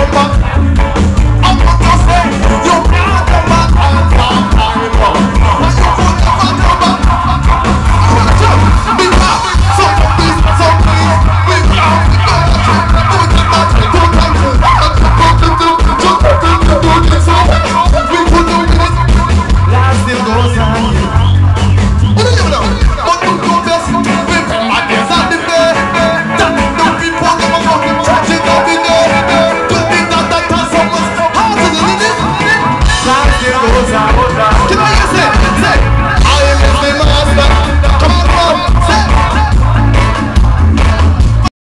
Obama.